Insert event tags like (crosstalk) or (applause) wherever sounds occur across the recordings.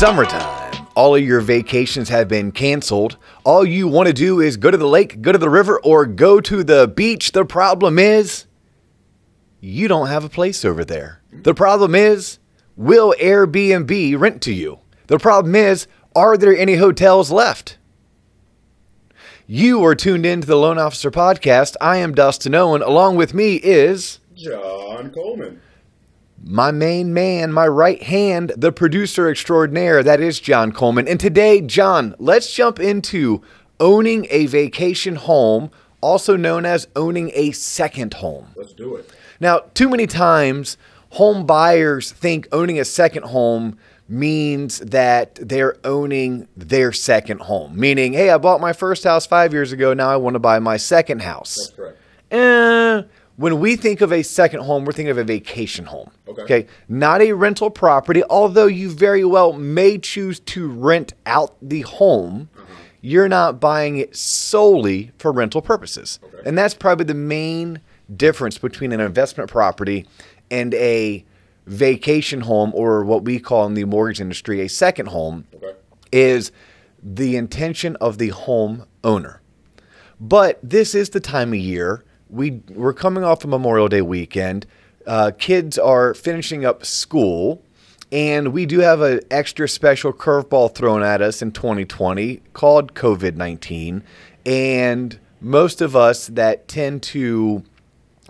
summertime. All of your vacations have been canceled. All you want to do is go to the lake, go to the river, or go to the beach. The problem is, you don't have a place over there. The problem is, will Airbnb rent to you? The problem is, are there any hotels left? You are tuned in to the Loan Officer Podcast. I am Dustin Owen. Along with me is John Coleman. My main man, my right hand, the producer extraordinaire. That is John Coleman. And today, John, let's jump into owning a vacation home, also known as owning a second home. Let's do it. Now, too many times, home buyers think owning a second home means that they're owning their second home, meaning, hey, I bought my first house five years ago, now I want to buy my second house. That's correct. Eh, when we think of a second home, we're thinking of a vacation home. Okay. Not a rental property, although you very well may choose to rent out the home. Mm-hmm. You're not buying it solely for rental purposes. Okay. And that's probably the main difference between an investment property and a vacation home, or what we call in the mortgage industry a second home Okay. is the intention of the home owner. But this is the time of year. We, we're coming off a Memorial Day weekend. Uh, kids are finishing up school. And we do have an extra special curveball thrown at us in 2020 called COVID 19. And most of us that tend to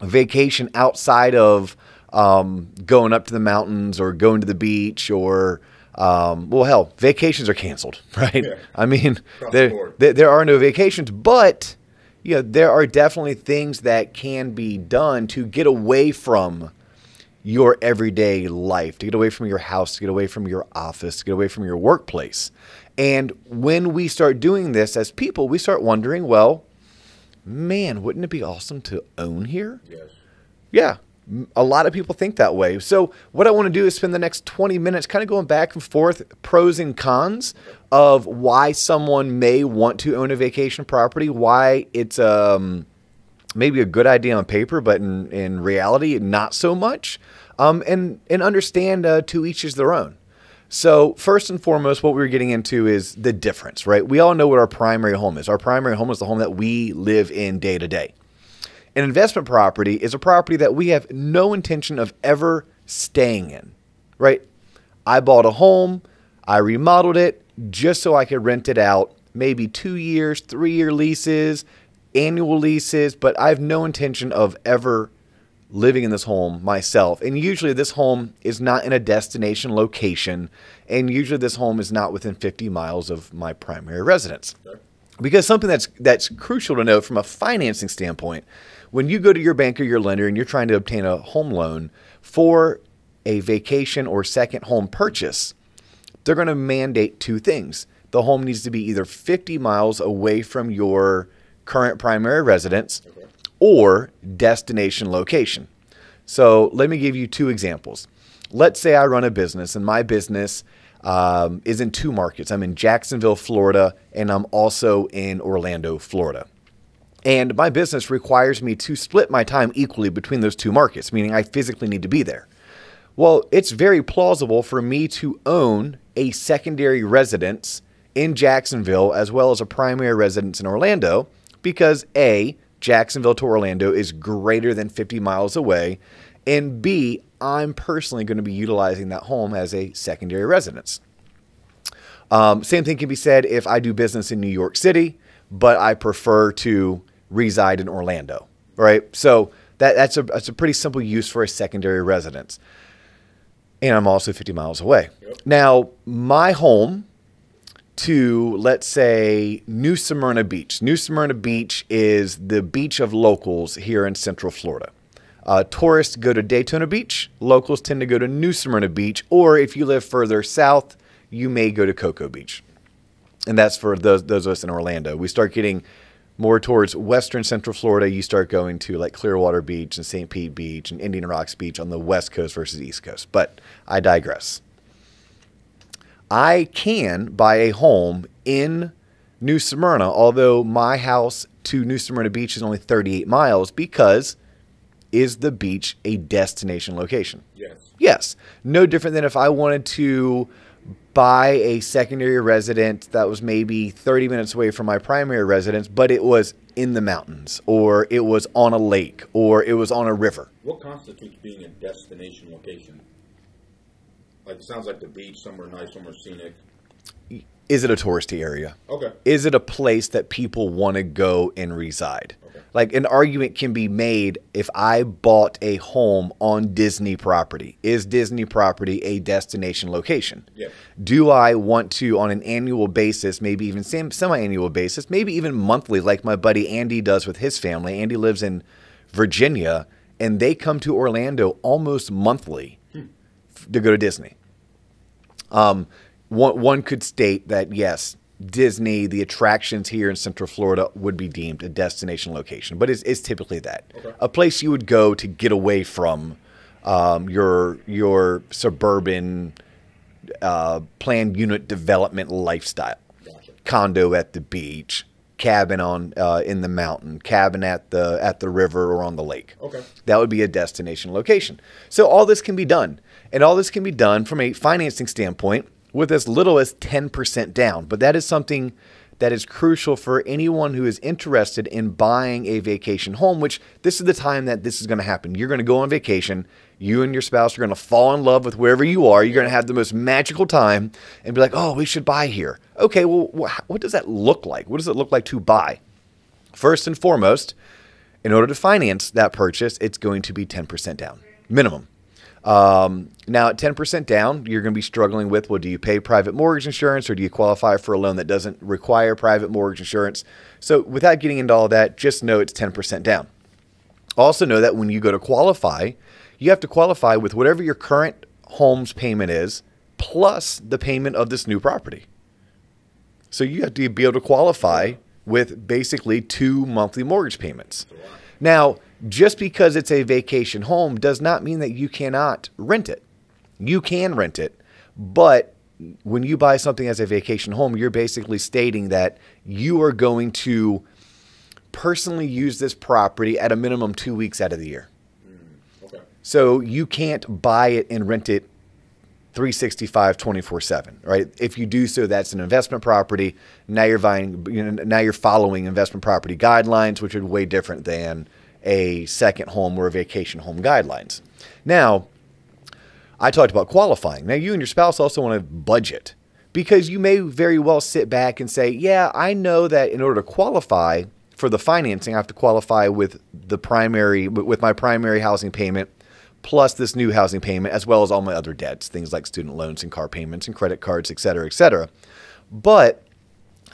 vacation outside of um, going up to the mountains or going to the beach or um, well hell vacations are canceled (laughs) right Yeah. i mean Across the there there are no vacations but you know, there are definitely things that can be done to get away from your everyday life, to get away from your house, to get away from your office, to get away from your workplace. And when we start doing this as people, we start wondering, well, man, wouldn't it be awesome to own here? Yes. Yeah, a lot of people think that way. So, what I want to do is spend the next 20 minutes kind of going back and forth, pros and cons of why someone may want to own a vacation property, why it's um, maybe a good idea on paper, but in, in reality, not so much, um, and, and understand uh, to each is their own. So, first and foremost, what we we're getting into is the difference, right? We all know what our primary home is. Our primary home is the home that we live in day to day. An investment property is a property that we have no intention of ever staying in, right? I bought a home, I remodeled it just so I could rent it out, maybe two years, three year leases, annual leases, but I have no intention of ever living in this home myself. And usually this home is not in a destination location, and usually this home is not within 50 miles of my primary residence because something that's that's crucial to know from a financing standpoint when you go to your bank or your lender and you're trying to obtain a home loan for a vacation or second home purchase they're going to mandate two things the home needs to be either 50 miles away from your current primary residence Okay. or destination location. So let me give you two examples. Let's say I run a business and my business um, is in two markets. I'm in Jacksonville, Florida, and I'm also in Orlando, Florida. And my business requires me to split my time equally between those two markets, meaning I physically need to be there. Well, it's very plausible for me to own a secondary residence in Jacksonville as well as a primary residence in Orlando because A, Jacksonville to Orlando is greater than 50 miles away, and B, I'm personally going to be utilizing that home as a secondary residence. Um, same thing can be said if I do business in New York City, but I prefer to reside in Orlando. Right. So that, that's a that's a pretty simple use for a secondary residence. And I'm also 50 miles away. Yep. Now, my home to let's say New Smyrna Beach. New Smyrna Beach is the beach of locals here in Central Florida. Uh, tourists go to Daytona Beach. Locals tend to go to New Smyrna Beach, or if you live further south, you may go to Cocoa Beach. And that's for those those of us in Orlando. We start getting more towards western Central Florida. You start going to like Clearwater Beach and St. Pete Beach and Indian Rocks Beach on the west coast versus east coast. But I digress. I can buy a home in New Smyrna, although my house to New Smyrna Beach is only 38 miles because is the beach a destination location? Yes. Yes. No different than if I wanted to buy a secondary residence that was maybe 30 minutes away from my primary residence, but it was in the mountains, or it was on a lake, or it was on a river. What constitutes being a destination location? Like, it sounds like the beach, somewhere nice, somewhere scenic. Is it a touristy area? Okay. Is it a place that people want to go and reside? Like an argument can be made if I bought a home on Disney property. Is Disney property a destination location? Yeah. Do I want to, on an annual basis, maybe even semi annual basis, maybe even monthly, like my buddy Andy does with his family? Andy lives in Virginia and they come to Orlando almost monthly f- to go to Disney. Um, one, one could state that yes, Disney, the attractions here in Central Florida would be deemed a destination location, but it's, it's typically that Okay. a place you would go to get away from um, your your suburban uh, planned unit development lifestyle. Gotcha. Condo at the beach, cabin on uh, in the mountain, cabin at the at the river or on the lake. Okay. That would be a destination location. So all this can be done. And all this can be done from a financing standpoint with as little as 10% down. But that is something that is crucial for anyone who is interested in buying a vacation home, which this is the time that this is going to happen. You're going to go on vacation. You and your spouse are going to fall in love with wherever you are. You're going to have the most magical time and be like, oh, we should buy here. Okay, well, wh- what does that look like? What does it look like to buy? First and foremost, in order to finance that purchase, it's going to be 10% down, minimum. Um, now, at 10% down, you're going to be struggling with well, do you pay private mortgage insurance or do you qualify for a loan that doesn't require private mortgage insurance? So, without getting into all that, just know it's 10% down. Also, know that when you go to qualify, you have to qualify with whatever your current home's payment is plus the payment of this new property. So you have to be able to qualify with basically two monthly mortgage payments. Now, just because it's a vacation home does not mean that you cannot rent it. You can rent it, but when you buy something as a vacation home, you're basically stating that you are going to personally use this property at a minimum two weeks out of the year. Mm, okay. So you can't buy it and rent it 365 24/7, right? If you do so that's an investment property. Now you're buying you know, now you're following investment property guidelines which are way different than a second home or a vacation home guidelines. Now, I talked about qualifying. Now, you and your spouse also want to budget because you may very well sit back and say, Yeah, I know that in order to qualify for the financing, I have to qualify with the primary, with my primary housing payment plus this new housing payment, as well as all my other debts, things like student loans and car payments and credit cards, et cetera, et cetera. But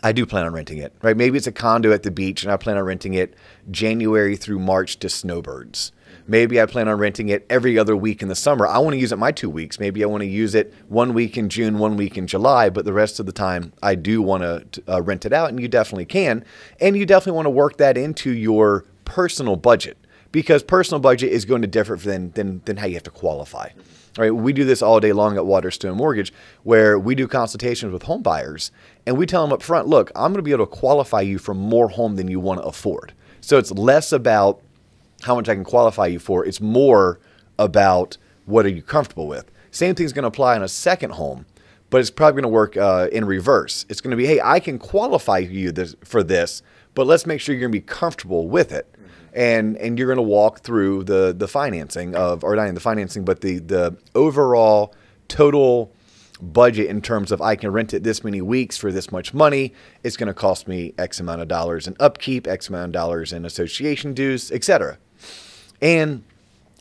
I do plan on renting it, right? Maybe it's a condo at the beach and I plan on renting it January through March to snowbirds. Maybe I plan on renting it every other week in the summer. I want to use it my two weeks. Maybe I want to use it one week in June, one week in July, but the rest of the time I do want to uh, rent it out, and you definitely can. And you definitely want to work that into your personal budget because personal budget is going to differ than, than, than how you have to qualify. Right, we do this all day long at Waterstone Mortgage, where we do consultations with home buyers, and we tell them up front, look, I'm going to be able to qualify you for more home than you want to afford. So it's less about how much I can qualify you for. It's more about what are you comfortable with. Same thing's going to apply on a second home, but it's probably going to work uh, in reverse. It's going to be, hey, I can qualify you this, for this, but let's make sure you're going to be comfortable with it. And, and you're going to walk through the, the financing of, or not even the financing, but the, the overall total budget in terms of I can rent it this many weeks for this much money. It's going to cost me X amount of dollars in upkeep, X amount of dollars in association dues, etc. And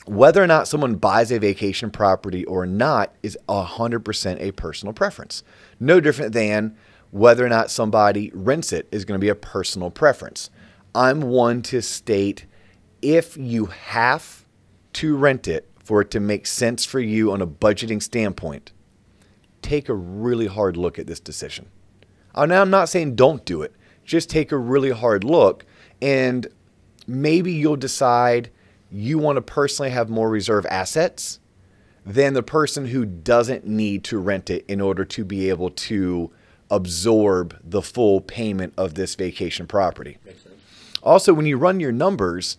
whether or not someone buys a vacation property or not is 100% a personal preference. No different than whether or not somebody rents it is going to be a personal preference. I'm one to state if you have to rent it for it to make sense for you on a budgeting standpoint, take a really hard look at this decision. Uh, Now, I'm not saying don't do it, just take a really hard look and maybe you'll decide you want to personally have more reserve assets than the person who doesn't need to rent it in order to be able to absorb the full payment of this vacation property. Makes sense. Also, when you run your numbers,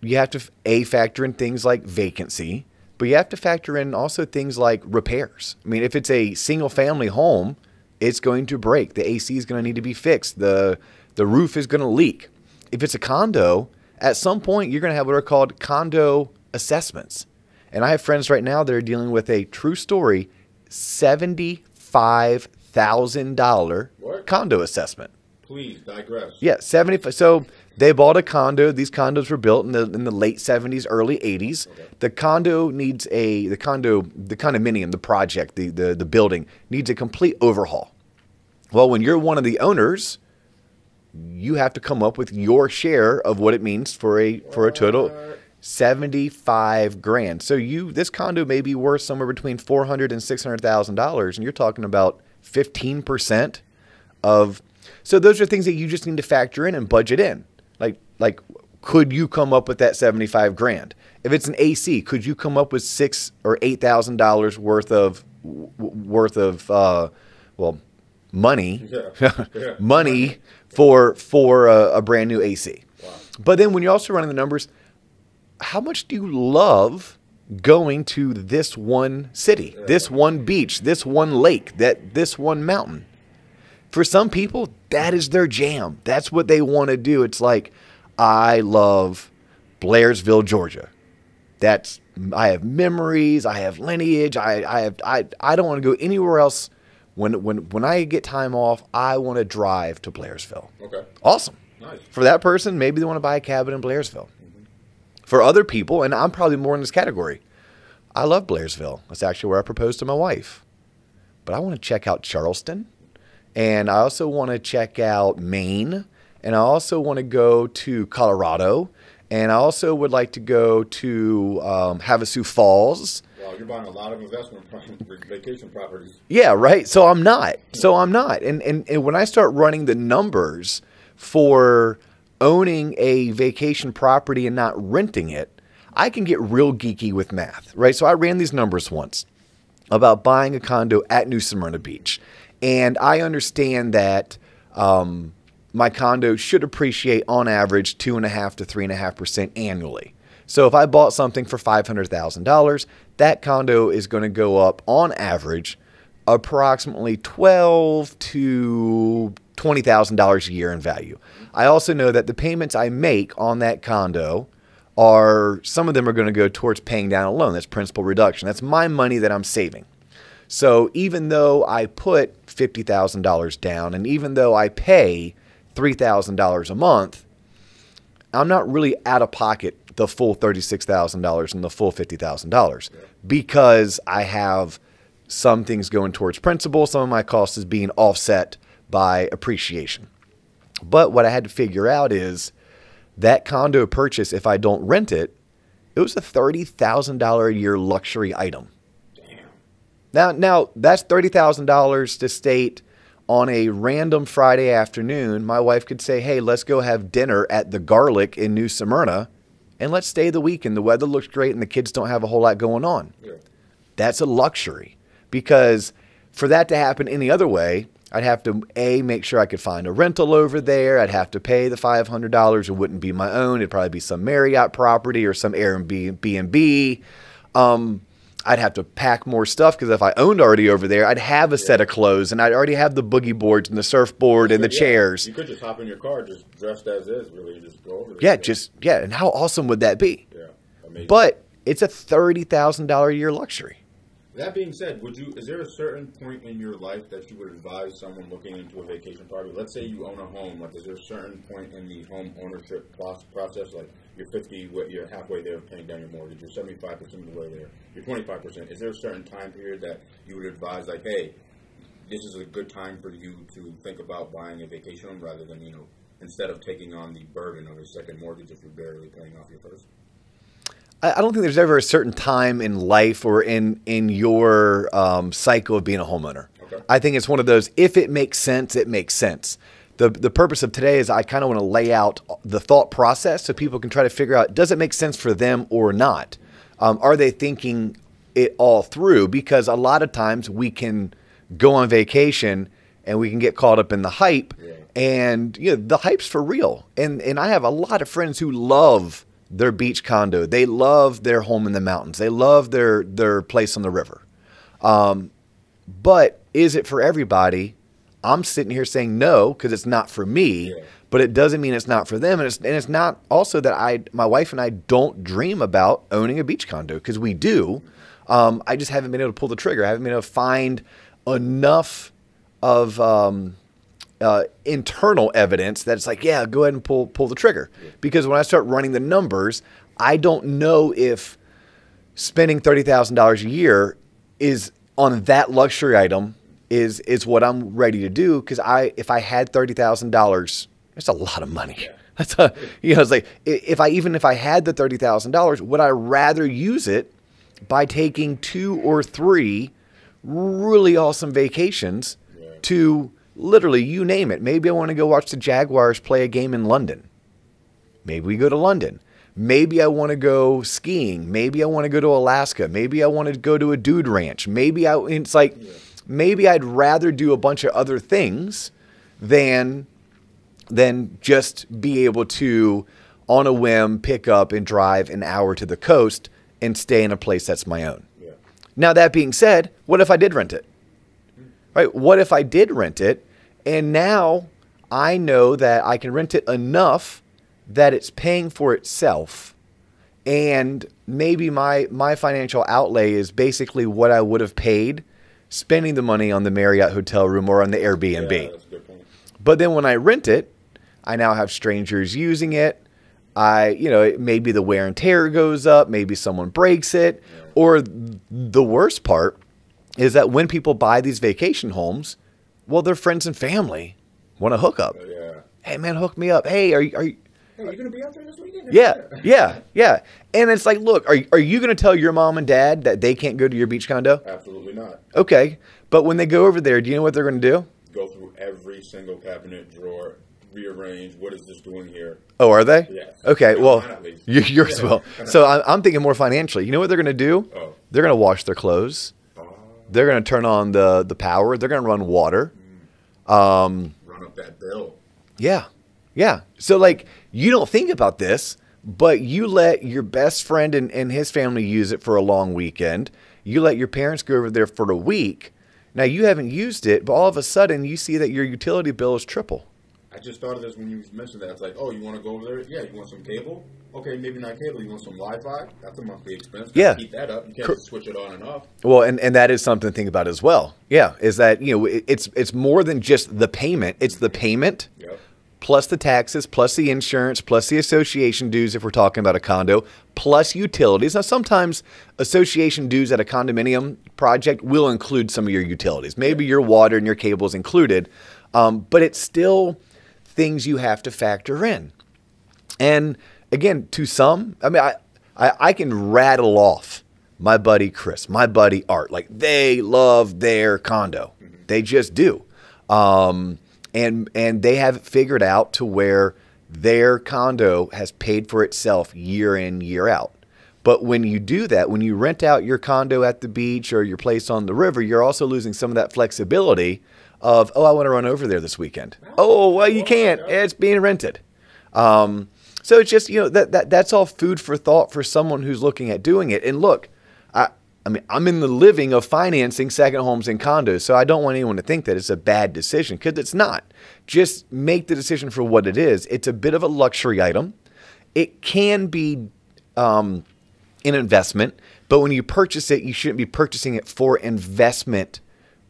you have to a factor in things like vacancy, But you have to factor in also things like repairs. I mean, if it's a single family home, it's going to break. The AC is going to need to be fixed. The the roof is going to leak. If it's a condo, at some point you're going to have what are called condo assessments. And I have friends right now that are dealing with a true story $75,000 condo assessment. Please digress. Yeah, 70 so they bought a condo. These condos were built in the in the late 70s, early 80s. Okay. The condo needs a the condo the condominium, the project, the, the the building needs a complete overhaul. Well, when you're one of the owners, you have to come up with your share of what it means for a for a total What? 75 grand. So you this condo may be worth somewhere between 400 and 600,000 dollars and you're talking about 15% of so those are things that you just need to factor in and budget in. Like could you come up with that 75 grand? If it's an AC, could you come up with 6 or 8,000 dollars worth of worth of uh well money Yeah. (laughs) Yeah. money for for a, a brand new AC. Wow. But then when you're also running the numbers, how much do you love going to this one city, this one beach, this one lake, that this one mountain? For some people, that is their jam. That's what they want to do. It's like I love Blairsville, Georgia. That's I have memories, I have lineage, I, I have I, I don't want to go anywhere else when when when I get time off, I want to drive to Blairsville. Okay. Awesome. Nice. For that person, maybe they want to buy a cabin in Blairsville. Mm-hmm. For other people, and I'm probably more in this category, I love Blairsville. That's actually where I proposed to my wife. But I want to check out Charleston, and I also want to check out Maine, and I also want to go to Colorado, and I also would like to go to um, Havasu Falls. Wow, you're buying a lot of investment (laughs) vacation properties. Yeah, right. So I'm not. So I'm not. And, and and when I start running the numbers for owning a vacation property and not renting it, I can get real geeky with math, right? So I ran these numbers once about buying a condo at New Smyrna Beach, and I understand that um, my condo should appreciate on average two and a half to three and a half percent annually. So if I bought something for five hundred thousand dollars, that condo is going to go up on average approximately twelve to twenty thousand dollars a year in value. I also know that the payments I make on that condo are some of them are going to go towards paying down a loan. That's principal reduction. That's my money that I'm saving. So even though I put fifty thousand dollars down, and even though I pay three thousand dollars a month, I'm not really out of pocket the full thirty-six thousand dollars and the full fifty thousand dollars because I have some things going towards principal. Some of my costs is being offset by appreciation. But what I had to figure out is that condo purchase, if I don't rent it, it was a thirty thousand dollar a year luxury item. Now, now that's thirty thousand dollars to state on a random Friday afternoon. My wife could say, "Hey, let's go have dinner at the Garlic in New Smyrna, and let's stay the weekend. The weather looks great, and the kids don't have a whole lot going on." Yeah. That's a luxury because for that to happen any other way, I'd have to a make sure I could find a rental over there. I'd have to pay the five hundred dollars. It wouldn't be my own. It'd probably be some Marriott property or some Airbnb. B and B. Um, I'd have to pack more stuff because if I owned already over there, I'd have a set of clothes and I'd already have the boogie boards and the surfboard and the yeah, chairs. You could just hop in your car, just dressed as is, really, and just go over there. Yeah, just yeah. And how awesome would that be? Yeah. Amazing. But it's a thirty thousand dollar a year luxury. That being said, would you? Is there a certain point in your life that you would advise someone looking into a vacation property? Let's say you own a home. Like, is there a certain point in the home ownership process? Like, you're 50, what- you're halfway there paying down your mortgage. You're 75 percent of the way there. You're 25 percent. Is there a certain time period that you would advise, like, hey, this is a good time for you to think about buying a vacation home rather than you know instead of taking on the burden of a second mortgage if you're barely paying off your first? I I don't think there's ever a certain time in life or in in your um, cycle of being a homeowner. Okay. I think it's one of those. If it makes sense, it makes sense. the The purpose of today is I kind of want to lay out the thought process so people can try to figure out does it make sense for them or not. Um, are they thinking it all through? Because a lot of times we can go on vacation and we can get caught up in the hype, Yeah. and you know the hype's for real. And and I have a lot of friends who love their beach condo. They love their home in the mountains. They love their their place on the river. Um, but is it for everybody? I'm sitting here saying no because it's not for me. Yeah. But it doesn't mean it's not for them, and it's and it's not also that I, my wife and I don't dream about owning a beach condo because we do. Um, I just haven't been able to pull the trigger. I haven't been able to find enough of um, uh, internal evidence that it's like, yeah, go ahead and pull pull the trigger. Because when I start running the numbers, I don't know if spending thirty thousand dollars a year is on that luxury item is is what I'm ready to do. Because I if I had thirty thousand dollars, that's a lot of money. (laughs) That's a, you know, it's like if I even if I had the thirty thousand dollars, would I rather use it by taking two or three really awesome vacations Yeah. to literally you name it. Maybe I want to go watch the Jaguars play a game in London. Maybe we go to London. Maybe I want to go skiing. Maybe I want to go to Alaska. Maybe I want to go to a dude ranch. Maybe I it's like maybe I'd rather do a bunch of other things than than just be able to on a whim pick up and drive an hour to the coast and stay in a place that's my own. Yeah. Now that being said, what if I did rent it? Right? What if I did rent it and now I know that I can rent it enough that it's paying for itself and maybe my my financial outlay is basically what I would have paid spending the money on the Marriott hotel room or on the Airbnb. Yeah, that's a good point. But then when I rent it, I now have strangers using it. I, you know, maybe the wear and tear goes up, maybe someone breaks it, or the worst part is that when people buy these vacation homes, well, their friends and family want to hook up. Oh, yeah. Hey, man, hook me up. Hey, are you, are you, Hey, you gonna be out there this weekend? yeah, yeah, yeah. And it's like, look, are, are you going to tell your mom and dad that they can't go to your beach condo? Absolutely not. Okay. But when they go over there, do you know what they're going to do? Go through every single cabinet drawer, rearrange. What is this doing here? Oh, are they? Yes. Okay. Well, mine at least. you- yours will. (laughs) So I'm, I'm thinking more financially. You know what they're going to do? Oh. They're going to wash their clothes. Oh, They're going to turn on the the power. They're going to run water. Um, run up that bill. Yeah. Yeah. So like you don't think about this, but you let your best friend and, and his family use it for a long weekend. You let your parents go over there for a week. Now you haven't used it, but all of a sudden you see that your utility bill is triple. I just thought of this when you mentioned that. It's like, oh, you want to go over there? Yeah, you want some cable? Okay, maybe not cable. You want some Wi-Fi? That's a monthly expense. Yeah. Keep that up. You can't Cor- just switch it on and off. Well, and, and that is something to think about as well. Yeah, is that you know it, it's it's more than just the payment. It's the payment Yep. plus the taxes, plus the insurance, plus the association dues if we're talking about a condo, plus utilities. Now, sometimes association dues at a condominium project will include some of your utilities. Maybe your water and your cables included, um, but it's still things you have to factor in. And again, to some, I mean, I, I, I can rattle off my buddy Chris, my buddy Art. Like they love their condo, they just do, um, and and they have it figured out to where their condo has paid for itself year in year out. But when you do that, when you rent out your condo at the beach or your place on the river, you're also losing some of that flexibility of, oh, I want to run over there this weekend. Oh, well, you can't. It's being rented. Um, so it's just you know that, that that's all food for thought for someone who's looking at doing it. And look, I I mean I'm in the living of financing second homes and condos, so I don't want anyone to think that it's a bad decision because it's not. Just make the decision for what it is. It's a bit of a luxury item. It can be um, an investment, but when you purchase it, you shouldn't be purchasing it for investment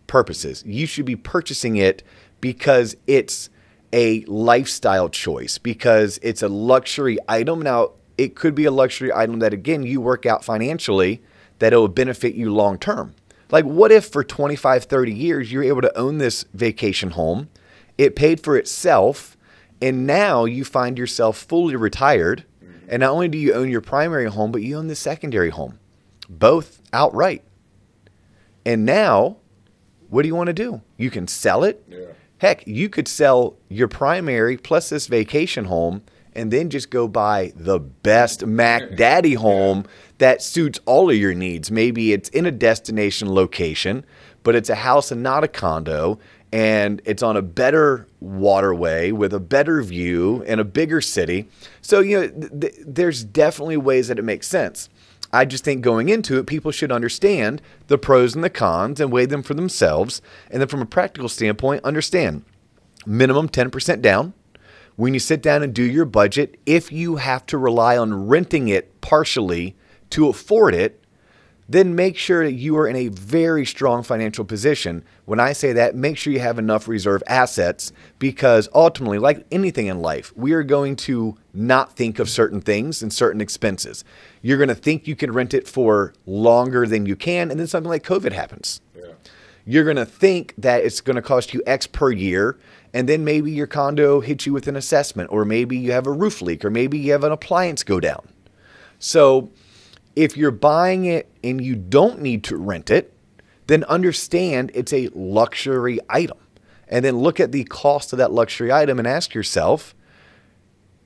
purposes. You should be purchasing it because it's a lifestyle choice, because it's a luxury item. Now, it could be a luxury item that, again, you work out financially that it will benefit you long term. Like, what if for 25, 30 years you're able to own this vacation home? It paid for itself, and now you find yourself fully retired. And not only do you own your primary home, but you own the secondary home, both outright. And now, what do you want to do? You can sell it. Yeah. Heck, you could sell your primary plus this vacation home and then just go buy the best Mac (laughs) Daddy home that suits all of your needs. Maybe it's in a destination location, but it's a house and not a condo, and it's on a better waterway with a better view in a bigger city. So, you know, th- th- there's definitely ways that it makes sense. I just think going into it, people should understand the pros and the cons and weigh them for themselves. And then from a practical standpoint, understand minimum 10% down. When you sit down and do your budget, if you have to rely on renting it partially to afford it, then make sure that you are in a very strong financial position. When I say that, make sure you have enough reserve assets because ultimately, like anything in life, we are going to not think of certain things and certain expenses. You're going to think you can rent it for longer than you can, and then something like COVID happens. Yeah. You're going to think that it's going to cost you X per year, and then maybe your condo hits you with an assessment, or maybe you have a roof leak, or maybe you have an appliance go down. So, if you're buying it and you don't need to rent it, then understand it's a luxury item. And then look at the cost of that luxury item and ask yourself,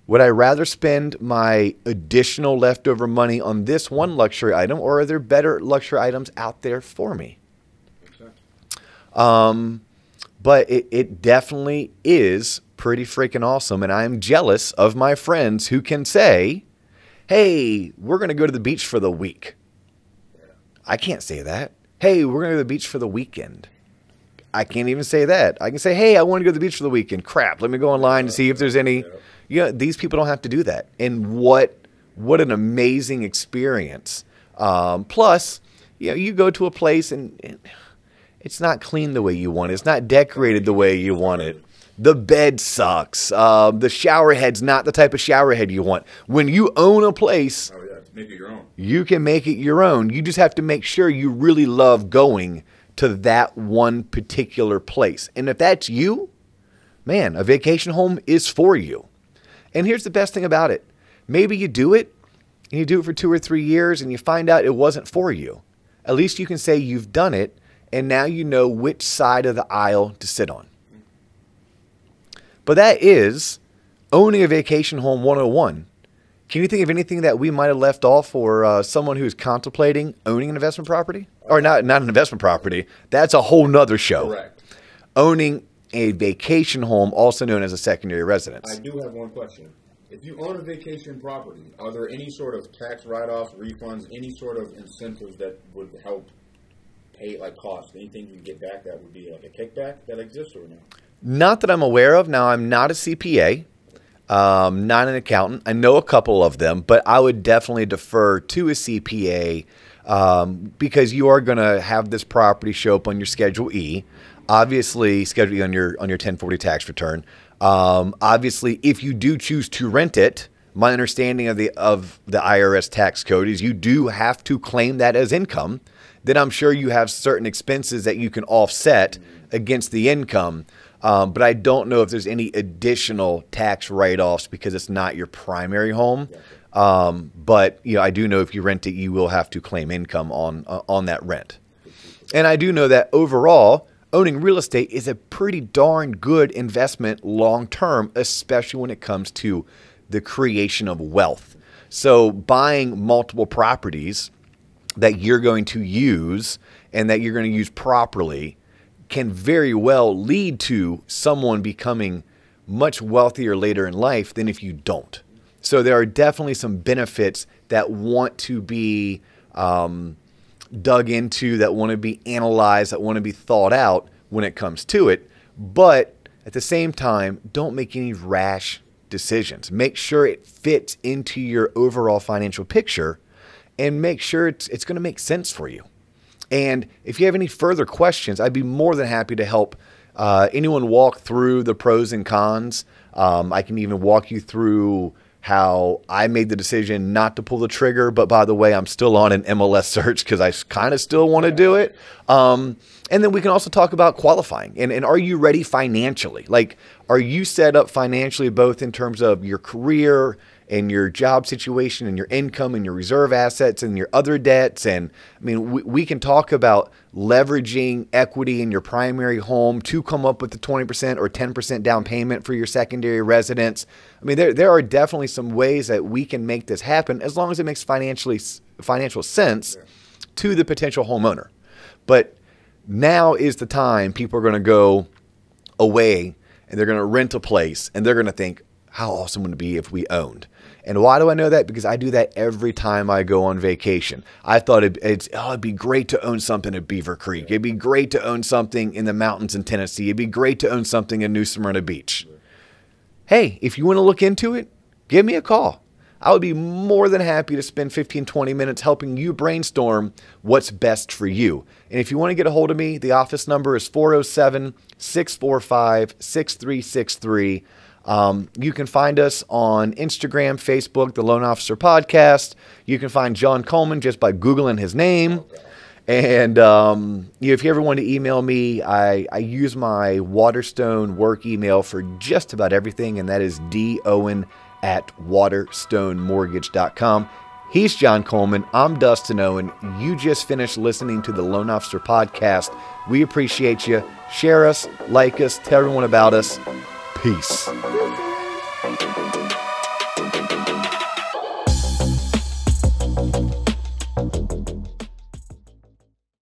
would I rather spend my additional leftover money on this one luxury item, or are there better luxury items out there for me? Sense. Um, but it, it definitely is pretty freaking awesome. And I'm jealous of my friends who can say, hey, we're going to go to the beach for the week. I can't say that. Hey, we're going to go to the beach for the weekend. I can't even say that. I can say, hey, I want to go to the beach for the weekend. Crap, let me go online to see if there's any. You know, these people don't have to do that. And what what an amazing experience. Um, plus, you know, you go to a place and, and it's not clean the way you want it. It's not decorated the way you want it. The bed sucks. Um, the shower head's not the type of shower head you want. When you own a place, Oh yeah, make it your own. you can make it your own. You just have to make sure you really love going to that one particular place. And if that's you, man, a vacation home is for you. And here's the best thing about it maybe you do it and you do it for two or three years and you find out it wasn't for you. At least you can say you've done it and now you know which side of the aisle to sit on. But that is owning a vacation home 101. Can you think of anything that we might have left off for uh, someone who's contemplating owning an investment property? Or not, not an investment property. That's a whole nother show. Correct. Owning a vacation home, also known as a secondary residence. I do have one question. If you own a vacation property, are there any sort of tax write-offs, refunds, any sort of incentives that would help pay like cost? Anything you can get back that would be like a kickback that exists or no? Not that I'm aware of. Now, I'm not a CPA, um, not an accountant. I know a couple of them, but I would definitely defer to a CPA um, because you are going to have this property show up on your Schedule E. Obviously, Schedule E on your on your 1040 tax return. Um, obviously, if you do choose to rent it, my understanding of the of the IRS tax code is you do have to claim that as income. Then I'm sure you have certain expenses that you can offset against the income. Um, but I don't know if there's any additional tax write-offs because it's not your primary home. Um, but you know, I do know if you rent it, you will have to claim income on uh, on that rent. And I do know that overall, owning real estate is a pretty darn good investment long term, especially when it comes to the creation of wealth. So buying multiple properties that you're going to use and that you're going to use properly can very well lead to someone becoming much wealthier later in life than if you don't. So there are definitely some benefits that want to be um, dug into, that want to be analyzed, that want to be thought out when it comes to it. But at the same time, don't make any rash decisions. Make sure it fits into your overall financial picture and make sure it's, it's going to make sense for you. And if you have any further questions, I'd be more than happy to help uh, anyone walk through the pros and cons. Um, I can even walk you through how I made the decision not to pull the trigger. But by the way, I'm still on an MLS search because I kind of still want to do it. Um, and then we can also talk about qualifying and, and are you ready financially? Like, are you set up financially both in terms of your career and your job situation and your income and your reserve assets and your other debts. And I mean, we, we can talk about leveraging equity in your primary home to come up with the 20% or 10% down payment for your secondary residence. I mean, there, there are definitely some ways that we can make this happen as long as it makes financially financial sense to the potential homeowner. But now is the time people are going to go away and they're going to rent a place and they're going to think, how awesome would it be if we owned? And why do I know that? Because I do that every time I go on vacation. I thought it'd, it's, oh, it'd be great to own something at Beaver Creek. It'd be great to own something in the mountains in Tennessee. It'd be great to own something in New Smyrna Beach. Hey, if you want to look into it, give me a call. I would be more than happy to spend 15, 20 minutes helping you brainstorm what's best for you. And if you want to get a hold of me, the office number is 407 645 6363. Um, you can find us on Instagram, Facebook, the Loan Officer Podcast. You can find John Coleman just by Googling his name. And um, if you ever want to email me, I, I use my Waterstone work email for just about everything, and that is dowen at waterstonemortgage.com. He's John Coleman. I'm Dustin Owen. You just finished listening to the Loan Officer Podcast. We appreciate you. Share us, like us, tell everyone about us. Peace.